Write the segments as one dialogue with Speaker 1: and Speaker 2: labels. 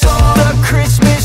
Speaker 1: the Christmas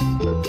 Speaker 1: you